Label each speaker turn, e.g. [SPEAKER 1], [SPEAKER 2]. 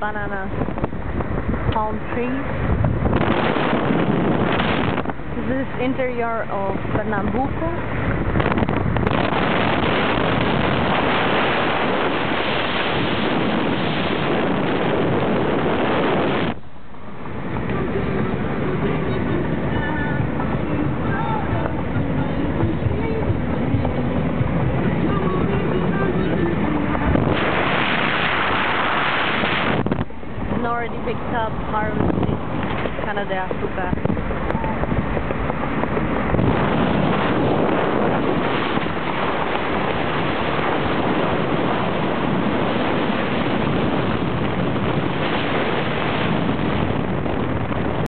[SPEAKER 1] banana palm trees. This is interior of Pernambuco. Already picked up harvesting cana de azúcar.